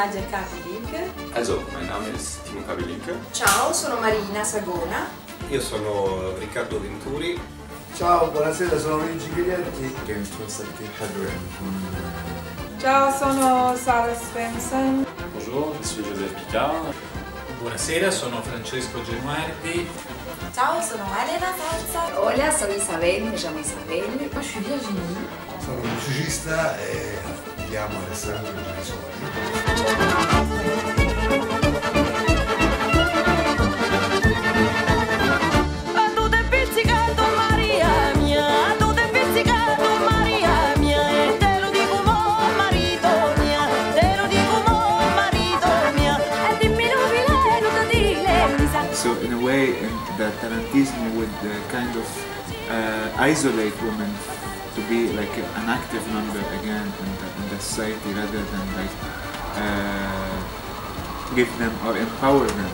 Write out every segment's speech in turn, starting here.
Nadia Kapilik. Also, mein Name ist Timo Kabelinke. Ciao, sono Marina Sagona. Io sono Riccardo Venturi. Ciao, buonasera, sono Luigi Ghiglietti. Ciao, sono Sara Svensson. Je suis Joseph Picard. Buonasera, sono Francesco Genuardi. Ciao, sono Elena Salza. Hola, soy Isabel, me llamo Isabel. Moi, je suis Virginie. Sono musicista e chiamo Alessandro sa So in a way, in the Tarantismo would uh, kind of uh, isolate women to be like an active member again in the, in the society rather than like uh, give them or empower them.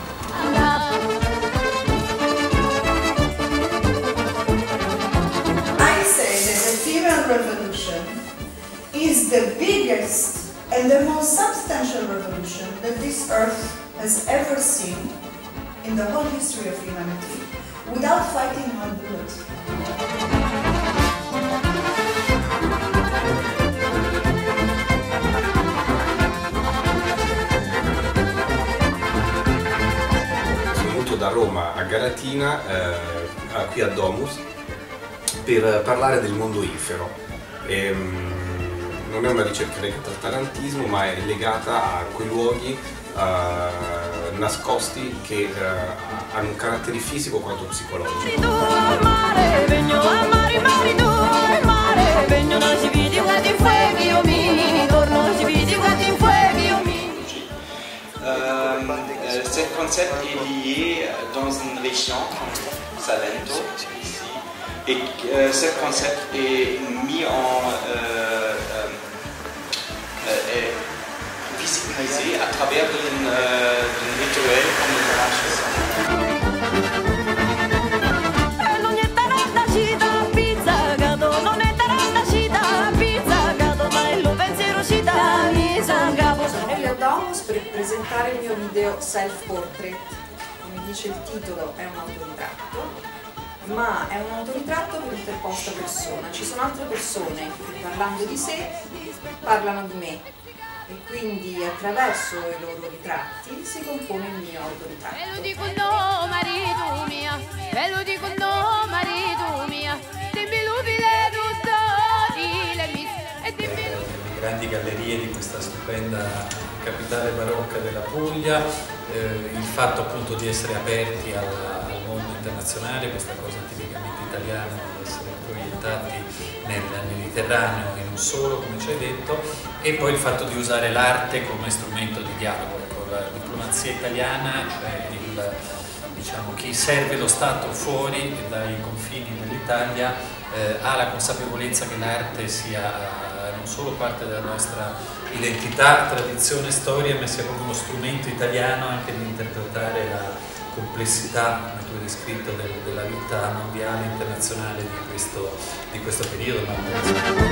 I say that the female revolution is the biggest and the most substantial revolution that this earth has ever seen in the whole history of humanity without fighting one bullet. Da Roma a Galatina, eh, qui a Domus, per parlare del mondo infero. Ehm, non è una ricerca legata al tarantismo, ma è legata a quei luoghi eh, nascosti che eh, hanno un carattere fisico quanto psicologico. Ce concept est lié dans une région Salento, ici, et euh, ce concept est mis en euh, euh, euh, est visibilisé à travers d'un video Self Portrait. Come dice il titolo, è un autoritratto, ma è un autoritratto per interposta persona. Ci sono altre persone che parlando di sé parlano di me e quindi attraverso i loro ritratti si compone il mio autoritratto. E lo dico no marito mia E lo dico no marito mia Dimmi l'ubile tutto dile mi E dimmi nelle grandi gallerie di questa stupenda capitale barocca della Puglia, eh, il fatto appunto di essere aperti al, al mondo internazionale, questa cosa tipicamente italiana di essere proiettati nel Mediterraneo e non solo, come ci hai detto, e poi il fatto di usare l'arte come strumento di dialogo. Ecco, la diplomazia italiana, cioè il, diciamo, chi serve lo Stato fuori dai confini dell'Italia eh, ha la consapevolezza che l'arte sia non solo parte della nostra identità, tradizione, storia, ma sia proprio uno strumento italiano anche di interpretare la complessità, come tu hai descritto, del- della vita mondiale, internazionale di questo, di questo periodo.